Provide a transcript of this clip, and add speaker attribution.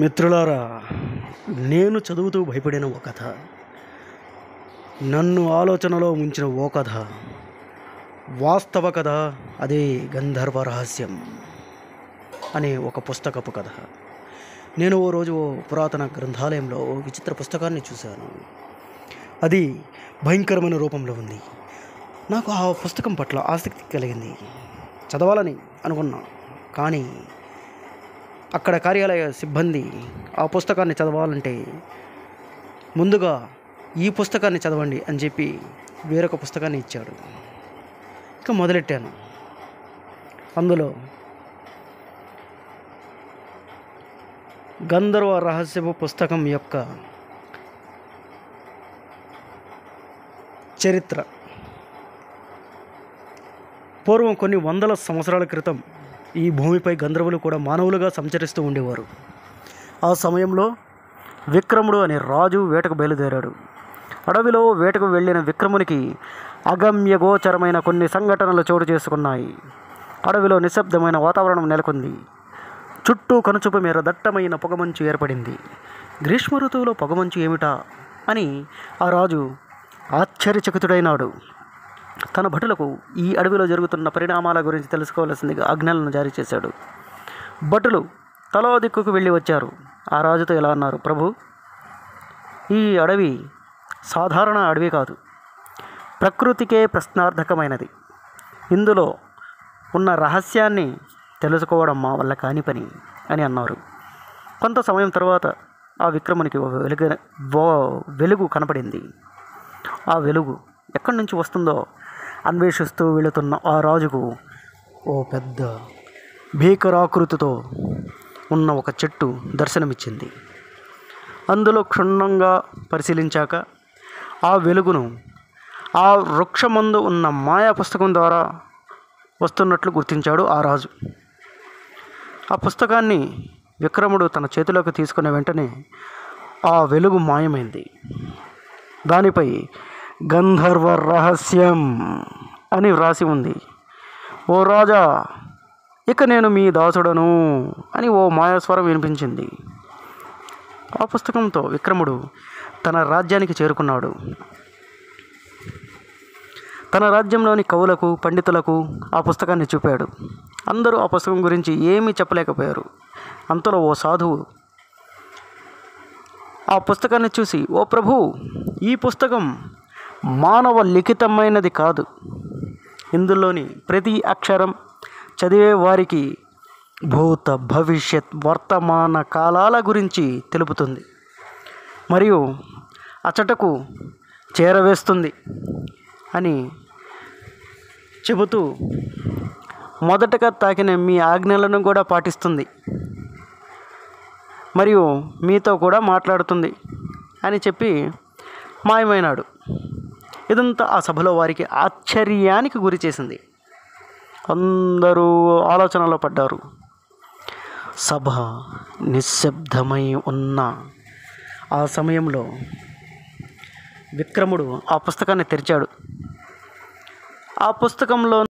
Speaker 1: మిత్రులారా నేను చదువుతూ భయపడిన ఒక కథ. నన్ను ఆలోచనలో ముంచిన ఓ కథ. వాస్తవ కథ అదే గంధర్వ రహస్యం అనే ఒక పుస్తకపు కథ. నేను ఓ రోజు ఓ పురాతన గ్రంథాలయంలో ఓ విచిత్ర పుస్తకాన్ని చూశాను. అది భయంకరమైన రూపంలో ఉంది. నాకు ఆ పుస్తకం పట్ల ఆసక్తి కలిగింది. చదవాలని అనుకున్నా కానీ అక్కడ కార్యాలయ సిబ్బంది ఆ పుస్తకాన్ని చదవాలంటే ముందుగా ఈ పుస్తకాన్ని చదవండి అని చెప్పి వేరొక పుస్తకాన్ని ఇచ్చాడు. ఇక మొదలెట్టాను. అందులో గంధర్వ రహస్యపు పుస్తకం యొక్క చరిత్ర. పూర్వం కొన్ని వందల సంవత్సరాల క్రితం ఈ భూమిపై గంధర్వులు కూడా మానవులుగా సంచరిస్తూ ఉండేవారు. ఆ సమయంలో విక్రముడు అనే రాజు వేటకు బయలుదేరాడు. అడవిలో వేటకు వెళ్ళిన విక్రమునికి అగమ్యగోచరమైన కొన్ని సంఘటనలు చోటు చేసుకున్నాయి. అడవిలో నిశ్శబ్దమైన వాతావరణం నెలకొంది. చుట్టూ కనుచూపు మేర దట్టమైన పొగమంచు ఏర్పడింది. గ్రీష్మ ఋతువులో పొగమంచు ఏమిటా అని ఆ రాజు ఆశ్చర్యచకితుడైనాడు. తన భటులకు ఈ అడవిలో జరుగుతున్న పరిణామాల గురించి తెలుసుకోవాల్సిందిగా ఆజ్ఞలను జారీ చేశాడు. భటులు తలో దిక్కుకు వెళ్ళి వచ్చారు. ఆ రాజుతో ఇలా అన్నారు? ప్రభు ఈ అడవి సాధారణ అడవి కాదు. ప్రకృతికే ప్రశ్నార్థకమైనది. ఇందులో ఉన్న రహస్యాన్ని తెలుసుకోవడం మా వల్ల కాని పని అని అన్నారు. కొంత సమయం తర్వాత ఆ విక్రమునికి వెలుగు వెలుగు కనపడింది. ఆ వెలుగు ఎక్కడి నుంచి వస్తుందో అన్వేషిస్తూ వెళుతున్న ఆ రాజుకు ఓ పెద్ద భీకరాకృతితో ఉన్న ఒక చెట్టు దర్శనమిచ్చింది. అందులో క్షుణ్ణంగా పరిశీలించాక ఆ వెలుగును ఆ వృక్షమందు ఉన్న మాయా పుస్తకం ద్వారా వస్తున్నట్లు గుర్తించాడు ఆ రాజు. ఆ పుస్తకాన్ని విక్రముడు తన చేతిలోకి తీసుకున్న వెంటనే ఆ వెలుగు మాయమైంది. దానిపై గంధర్వ రహస్యం అని వ్రాసి ఉంది. ఓ రాజా ఇక నేను మీ దాసుడను అని ఓ మాయాస్వరం వినిపించింది. ఆ పుస్తకంతో విక్రముడు తన రాజ్యానికి చేరుకున్నాడు. తన రాజ్యంలోని కవులకు పండితులకు ఆ పుస్తకాన్ని చూపాడు. అందరూ ఆ పుస్తకం గురించి ఏమీ చెప్పలేకపోయారు. అంతలో ఓ సాధువు ఆ పుస్తకాన్ని చూసి ఓ ప్రభు ఈ పుస్తకం మానవ లిఖితమైనది కాదు. ఇందులోని ప్రతి అక్షరం చదివే వారికి భూత భవిష్యత్ వర్తమాన కాలాల గురించి తెలుపుతుంది. మరియు అచటకు చేరవేస్తుంది అని చెబుతూ మొదటగా తాకిన మీ ఆజ్ఞలను కూడా పాటిస్తుంది. మరియు మీతో కూడా మాట్లాడుతుంది అని చెప్పి మాయమైనాడు. ఇదంతా ఆ సభలో వారికి ఆశ్చర్యానికి గురి చేసింది. అందరూ ఆలోచనలో పడ్డారు. సభ నిశ్శబ్దమై ఉన్న ఆ సమయంలో విక్రముడు ఆ పుస్తకాన్ని తెరిచాడు. ఆ పుస్తకంలో